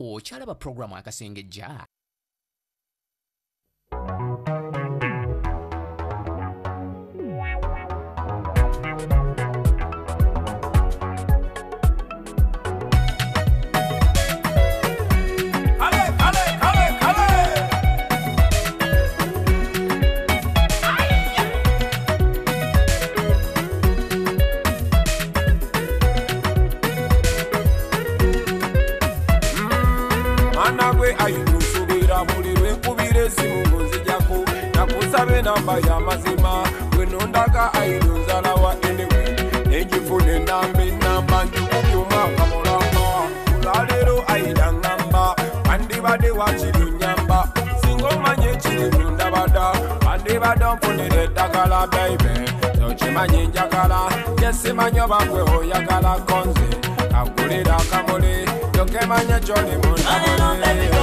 okyalaba puroguramu akasengejja musabe namba yamazima wenondaka ainonzalawa enewi nenjifune nambe namba. Njikubyuma kamulamba kulalero aidaŋamba wandibadde wakirunyamba singa omanye ekiri mundabada wandibadde onfunira eddagala baibe tokimanyi njagala. Gyesimanyi oba gwe oyagalako nze akulira akamuli yokemanya kyoli mundabule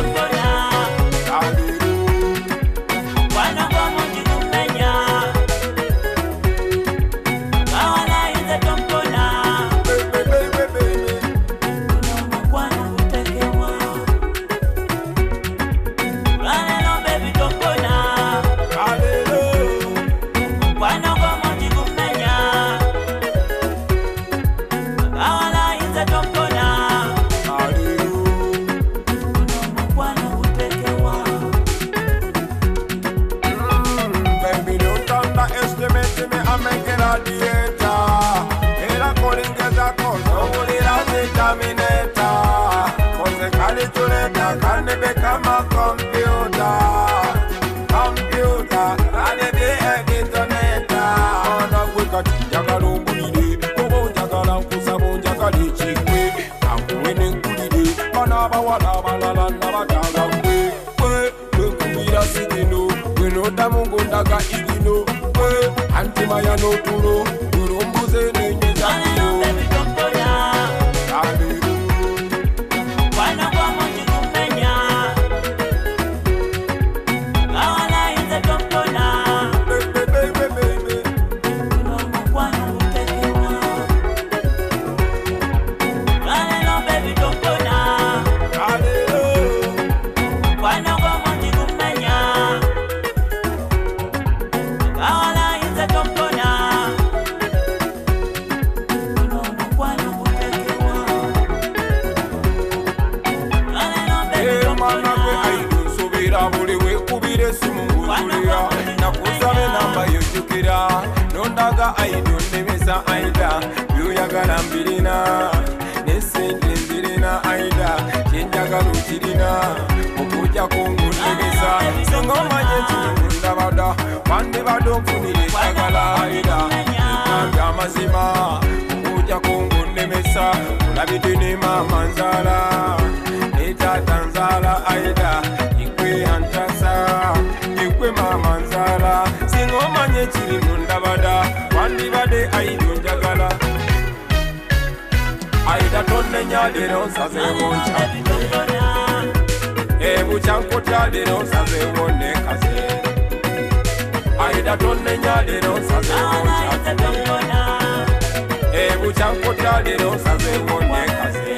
coming nondaga aido nemesa aida byoyagala mbirina nesente nzirina aida kyenjagala okirina okujja kungunemesa singa omanye ekimundabada wandibadde onfunire eddagala aida ekambi amazima okujja kungunemesa olabidde ne maama nzaala etata nzaala aida ikwe antasa ikwe mama nzaala. Singa omanye ekiri tonnenyalira onsazeewo nkya ebukyankutyalira onsazeewo nekaze aida tonnenyalira onsazeewo nkya ebukyankutyalira onsazeewo nekaze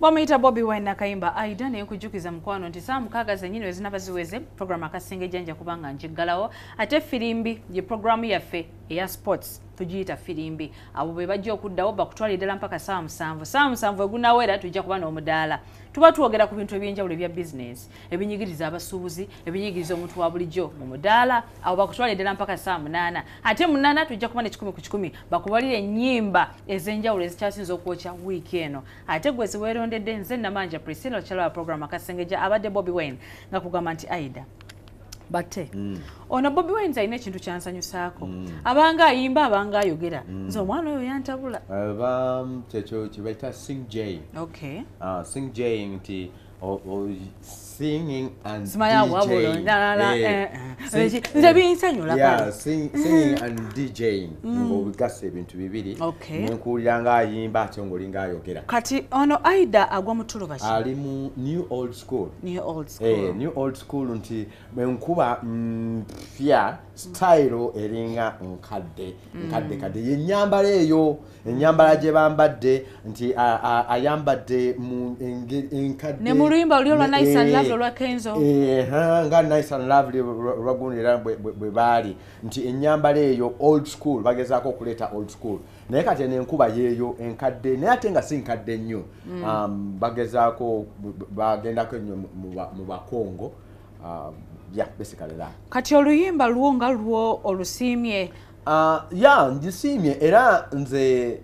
bwamuyita bobi wine nakayimba aida naye nkujjukiza mukwano nti saa mukaaga zenyini we zinaba ziweze programu akasenge janja kubanga njiggalawo. Ate firimbi ye programu yaffe eya sports tugiyita firimbi. Abo be bajja okuddawo bakutwala ddala mpaka saa musanvu. Saa musanvu egunawera tujja kuba n'omudaala. Tuba twogera ku bintu ebyenjawulo ebya bizinesi ebinyigiriza abasuubuzi ebinyigiriza omuntu wa bulijjo mu mudaala. Abo bakutwala ddala mpaka saa munaana. Ate munaana tujja kuba ne kikumi ku kikumi bakubalira ennyimba ez'enjawulo ezikyasinza okwokya wiiki eno. Ate gwe ziweerondedde nze namanja priscilla okyala wa programu akasengeja abadde bobi wine nga kugamba nti aida bate ono bobi wines alina ekintu kyansanyusaako. Abanga ayimba abanga ayogera. Nze omwana oyo yantabula. Aba kyekyo kyebaita sing j Ah, sing j nti singing and DJing. Eh, eh, sing- nze binsanyula Yeah, pale. sing, singing and DJing ng'obigasa ebintu bibiri. Nenkuwulira ng'ayimba ate ng'olinga ayogera kati ono aida agwa mu tulo baki ali mu new old school. Eh, new old school nti enkuba mpya style eringa nkadde. Nkadde kadde yenyambala eyo enyambala gye bambadde nti ayambadde enkadde. Ne mu luyimba luli olwa Nice and eh, Lovely olwa Kenzo. eh, ha, nga nice and lovely lwagundi era bwe- baali. Nti enyambala eyo old school bagezaako okuleeta old school. Naye kati eno enkuba yeeyo enkadde naye ate nga si nkadde nnyo. Um, bagezaako bagendako ennyo mu bakongo. Um, ya basically that. Kati oluyimba lwo nga lwo olusiimye. Uh, ya ngisiimye era nze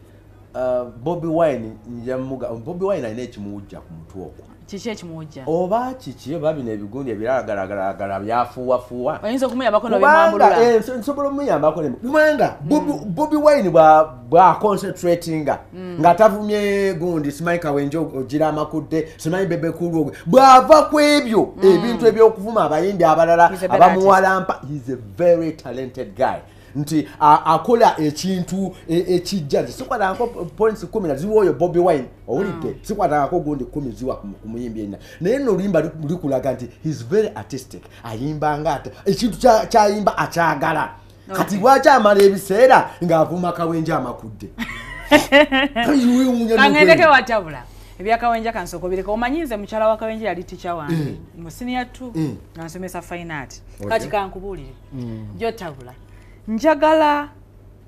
uh, bobi wine njamuga bobi wine alina ekimuwujja ku mutwe okwo kiki ekimuwujja oba kiki oba bino ebigundi ebiragalagalagala byafuuwafuuwa oyinza okumuyambako eh, nso- nsobola omuyambako kubanga Bobi- bobi wine bwa bwa concentratinga. Nga tavumye gundi simanyi kawenje ogira amakudde simanyi bebekulu ogwe bw'ava ku ebyo ebintu ebyokuvuma abayimbi abalala abamuwalampa he's a very talented guy nti akola ekintu e- ekijja nti sikwatangako points kumi na ziwa oyo bobi wine owulidde. Sikwatangako gundi kumi ziwa ku muyimbi yenna. Naye nno oluyimba li- likulaga nti he's very artistic. Ayimba nga ate ekintu kya- kyayimba akyagala. Kati lwaki amala ebiseera ng'avuma kawenje amakudde? Kangendeke watabula. Ebyakawenja kansoko bireka omanyize mukyala wa kawenja yali tica wange. Mu siniya t nga nsomesa fine art. Kati kankubuulire. Gyotabula njagala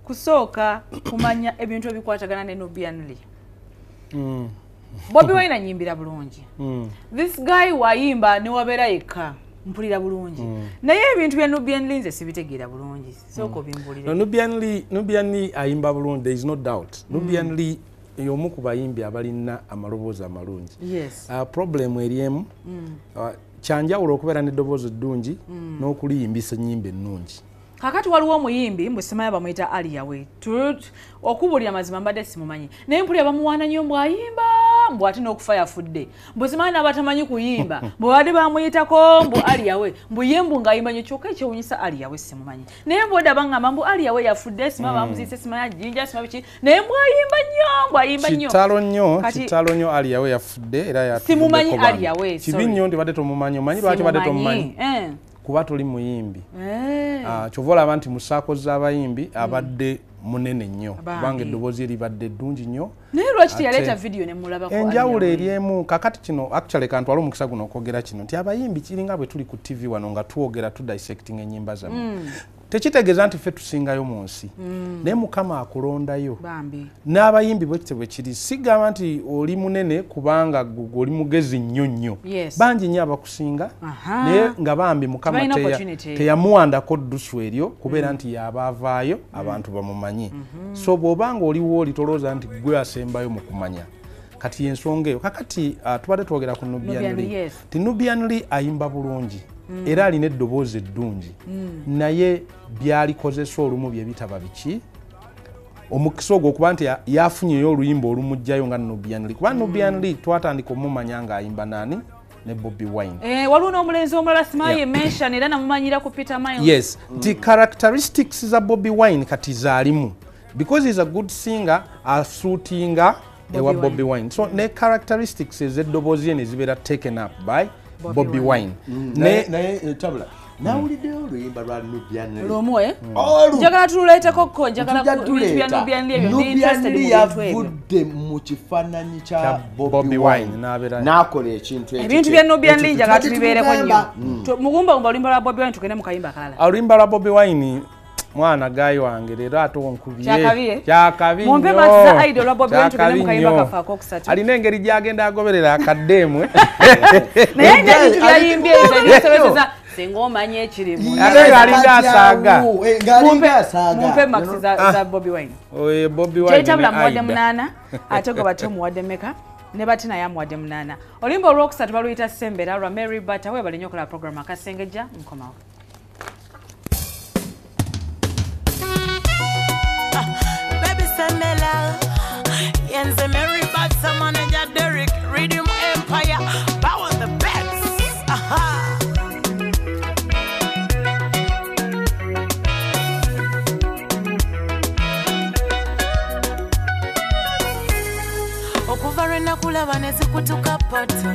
kusooka kumanya ebintu ebikwatagana ne nubianly bobi wine anyimbira bulungi. This guy wayimba newabeera yekka mpulira bulungi. Naye ebintu bya nubianly nze sibitegeera bulungi sooka No, obimbulire Nubian Lee, Nubian Lee ayimba bulungi there is no doubt. Nubian Lee y'omu ku bayimbi abalina amaloboozi amalungi. Yes. Uh, problem eri emu. Uh, kyanjawulo okubeera n'eddoboozi eddungi n'okuliyimbisa ennyimba ennungi kakati waliwo omuyimbi mbwe simanyi bamwyita aliyawe okubulira mazima mbadde simumanyi. Naye mpulira bamuwaana nnyo mbwayimba mbw ate n'okufa yafudde. Mbwe simanyi n'abatamanyi kuyimba. Bwe badde bamuyitako mbu aliyawe mbu ye mbu ng'ayimba nnyo kyokka ekyewunyisa aliyawe simumanyi. Naye mbwodda baŋŋamba mbu aliyawe yafudde sima bamuziise simanyi ajinja sima biki. Naye mbwayimba nnyo mbwayimba nnyo. Kitalo nnyo kitalo nnyo aliyawe yafudde era Simumanyi yatuvuddeko Ali Yawe, kibi nnyo nti badde tomumanyi omanyi lwaki badde tomumanyi. Kuba tuli muyimbi. Eh. Ah, kyova olaba nti mu saako z'abayimbi abadde munene nnyo kubanga eddoboozi eribadde ddungi nnyo. Naye lwaki teyaleeta vidiyo nemulabako enjawulo eri emu kakati kino actually kantwala omukisa guno okwogera kino nti abayimbi kiringa bwe tuli ku tv wano nga twogera tudissecting enyimba zammwe tekitegeeza nti ffe tusingayo mu nsi. Naye mukama akulondayo. N'abayimbi bwekite bwe kiri. Sigamba nti oli munene kubanga ggwe oli mugezi nnyo nnyo. Yes. bangi nnyo abakusinga. Naye nga bambi mukama Tebalina teya- teyamuwandako ddusu eryo kubeera nti yaba avaayo abantu bamumanyi so bw'obanga oliwo oli tolowooza nti gwe asembayo mu kumanya. Kati yensonga eyo. Kakati uh, tubadde twogera ku Nubian nubian Lee, Lee. yes. ti nubian Lee ayimba bulungi era alina eddoboozi eddungi. Naye byalikozesa olumu bye bitaba biki? Omukisa ogwo okuba nti ya- yafunyeyo oluyimba olumugjayo nga nubian Lee. kuba nubian Lee twatandika omumanya ng'ayimba naani ne bobi wine. Eh, waliwo n'omulenzi omulala simaye mention era namumanyira ku peter miles. Yes. Nti characteristics za bobi wine kati zaalimu. Because he's a good singer asuutinga ewa Wine. bobi wine. So ne characteristics ez'eddoboozi ye ne zibeera taken up by bobi Wine. naye ne naye eh, tabula nawuliddeyo oluyimba lwa nubian Lee. lumu eh? Olu- njagala tululeeteko ko njagala ku- nubian ndi Nubian Lee yavudde mu kifaananyi Kya Bobi bobi Wine, n'akola ekintu ekyo ebintu bya nubian lee njagala tubibeereko nnyo. tugamba. Tu- mugumbagumba oluyimba lwa bobi wine tugende mu kayimba akalala. Oluyimba lwa bobi wine mwana gayi wange leero ate onkubye. Kyakabi, alina engeri gyagenda agoberera akaddeemwe naye nebintu byayimbye ali- ezo ebisobozesa singa omanye ekirimu. Ate ng'alinga asaaga. Eh, ng'alinga asaaga. mumpe max za bobi wine. Ne muwadde munaana ate gwe bate muwadde meka ne bati naye amuwadde munaana. Oluyimba olwokusatu baluyita sembera lwa mary bata weebale nnyo okola programu akasengejja nkomawo Semelal. Yenze Mary Batsa manager Derek, Rhythm Empire, power the best. Aha. okuva lwe nakulaba nezikutuka poto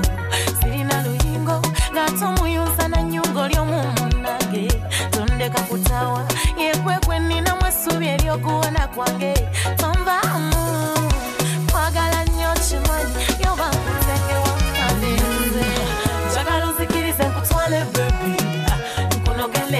sirina luingo, ng'ate omuyunsa na nnyungo ly'omu munnange tondeka kutawa essuubi ery'okuwona kwange. Tonvaamu kwagala nnyo kimanyi yoba nkutekewa kalenze njagala nzikirize nkutwale bebi nkunogele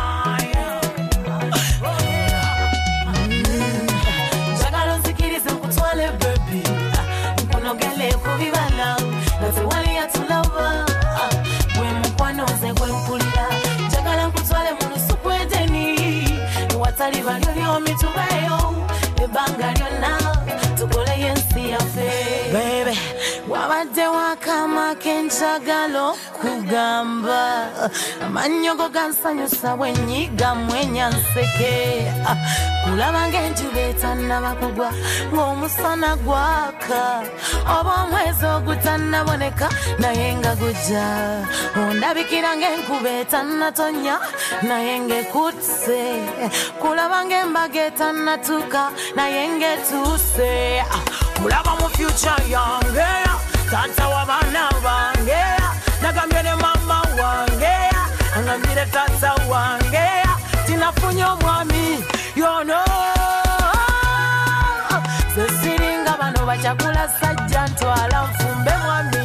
wakama kenjagala okugamba amannyo go gansanyusa bwenyiga mwenya nseke kulaba ng'enjuba etannaba kugwa ng'omusana gwaka. Oba omwezi ogutannaboneka naye nga gujja. Ondabikira ng'enkuba etannatonya naye ng'ekutte. Kulaba ng'embaga etannatuuka naye ng'etuuse. Kulaba mu fyuca yange tata w'abaana bange nagambye ne mama wange angambire tata wange tinafunye omwami yono. Zesiringa bano bakyakula sajja ntwala nfumbe mwami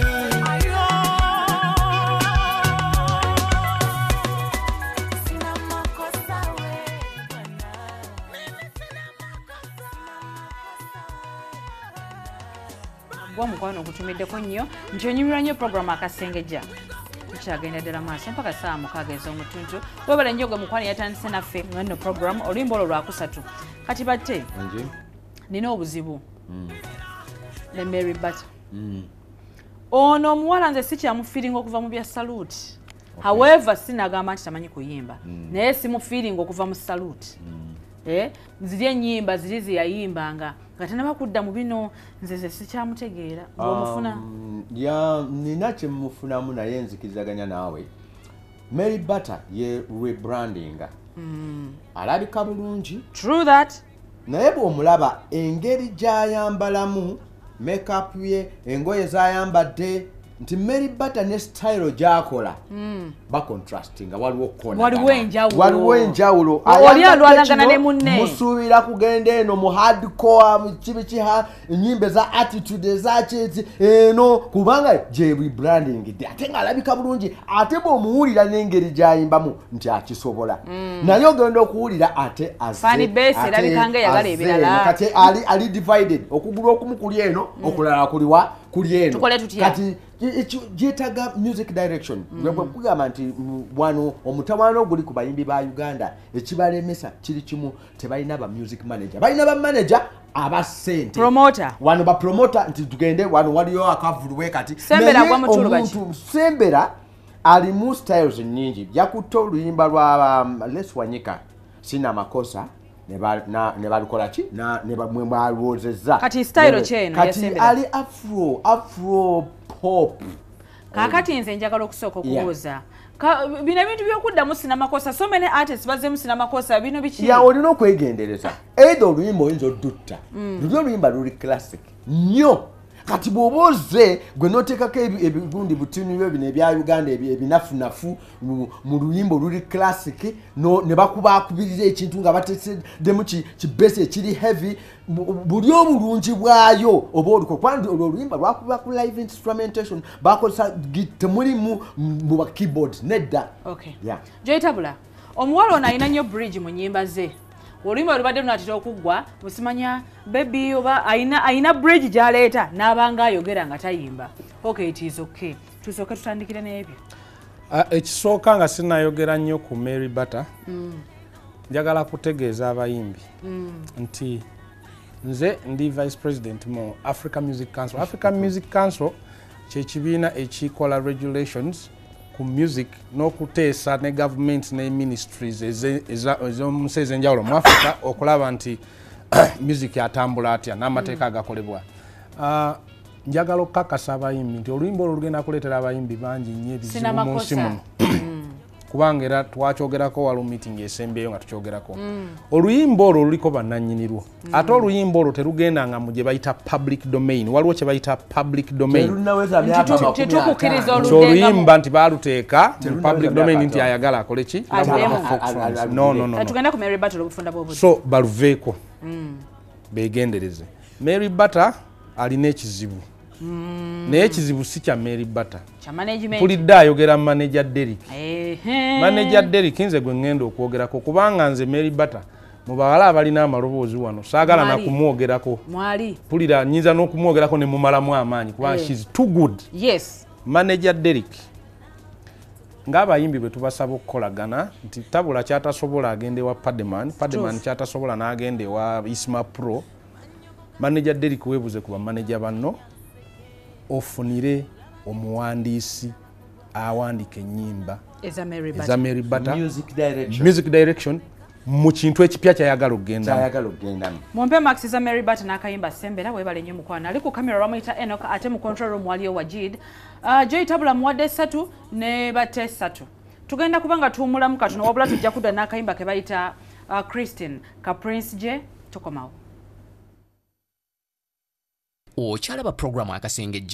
gwa mukwano ogutumiddeko nnyo nti onyumirwa nnyo puroguramu akasengejja tukyagenda ddala maaso mpaka saa mukaaga ez'omutuntu. Webala nnyo gwe mukwano yatandise naffe nno puroguramu oluyimba olwo lwakusatu kati batte nina obuzibu. Ne mary butter ono omuwala nze sikyamufiiringa okuva mu bya saluuti however sinagamba nti tamanyi kuyimba. Naye simufiiringa okuva mu saluuti Eh, ziri ennyimba ziri zeyayimbanga nga tanaba kudda mu bino nze ze sikyamutegeera ngaomufuna Um, ya nina kyemufunamu naye nzikirizaganya naawe. Mary butter ye rebrandinga alabika bulungi. True that. Naye bw'omulaba engeri gy'ayambalamu makeup ye engoye z'ayambadde nti mary bata ne style gyakola bacontrastinga waliwo kukonagana. Waliwo enjawulo. musuubira kugenda eno mu hardcore mu kibi kiha enyimba eza attitude ezakiti eno kubanga gye rebrandingidde ate ng'alabika bulungi ate bw'omuwulira n'engeri gy'ayimbamu nti akisobola. Naye ogenda okuwulira ate nga kati ali, ali divided. Okugulu okumu kuli eno okulala kuliwa kuli eno kati gyetaaga music direction. Gwe bwe kugamba nti mm, wano omutawaana oguli ku bayimbi ba uganda ekibalemesa kiri kimu tebalina ba music manager. Balina ba manager aba ssente. Promoter. wano bapromota nti tugende wano waliyo akavuluwe kati omuntu- sembera alimu styles nyingi yakutte oluyimba lwa um, les wanyika sina makosa ne balukola ki? Mwe balwozezza Kati style Ne- ki eno ya kati ali afro afro pop. Kaakati nze njagala okusooka okubuuza. Bino ebintu byokuddamu sinamakosa so many artists bazzemu sinamakosa bino biki? Ya olina okwegendereza. Eitha oluyimba oyinza oddutta. Luli oluyimba luli classic. Nnyo kati bw'oba oze gwe noteekako ebi- ebigundi butini byo bino ebya uganda ebi- ebinafunafu mu luyimba oluli classic ne bakubakubirira ekintu nga bateseddemu ki- kibesi ekiri heavy bu- buli obulungi bwayo oba oliko kubanga olwo oluyimba lwakuba ku live instrumentation bakozesa temulimu mu ba keyboard nedda. Gyoyitabula omuwala ono alina nnyo bridge mu nnyimba ze oluyimba olubadde lunatera okuggwa musimanya bebi oba ayina bridge gy'aleeta n'abanga ayogera nga tayimba. Okay it is okay. Tusooke tutandikire n'ebyo. Ah, ekisooka nga sinayogera nnyo ku mary butter njagala kutegeeza abayimbi nti nze ndi vice president mu africa music council. African music council kyekibiina ekikola regulations ku music n'okuteesa ne government ne ministries ez'omunsi ez'enjawulo mu africa okulaba nti music atambula atya n'amateeka agakolebwa. Ah, njagala okukakasa abayimbi nti oluyimba olwo lugenda kuleetera abayimbi bangi nnyo ebizibu mu nsi muno kubanga era twakyogerako waliwo meeting esembeyo nga tukyogerako. Oluyimba olwo luliko bannannyinirwo ate oluyimba olwo terugendanga mu gye bayita public domain. Waliwo kye bayita public domain. Terunaweza Nti baluteeka mu public domain nti ayagala akole ki? So baluveeko. Begendereze mary butter alina ekizibu naye ekizibu si kya mary management? Tulidde ayogera manager derik manager derik nze gwe ngenda okwogerako kubanga nze mary butter mu bawala abalina amaloboozi wano saagala nakumwogerako. Mwali. Pulira nyinza n'okumwogerako ne mumalamu amaanyi kubanga shes too good. Yes. Manager derik ng'abayimbi bwe tubasaba okukolagana nti tabula kyatasobola agenda ewa pademan pademan kyatasobola n'agenda ewa isma pro. Manager derik weebuze ku bamaneja banno ofunire omuwandiisi awandiika ennyimba eza mary butter music direction. Music direction mu kintu ekipya kyayagala okugendamu mumpe max za mary bat n'akayimba sembera webale nnyo mukwano ali ku kamera bamuyita enok ate mu control room waliyo wajid. Uh, joyitabula muwadde esatu ne batte esatu tugenda kuba nga tuwumulamu katono wabula tujja kudda n'akayimba ke bayita uh, christine ka prince je tukomawo okyalaba pulogulaamu akasengejja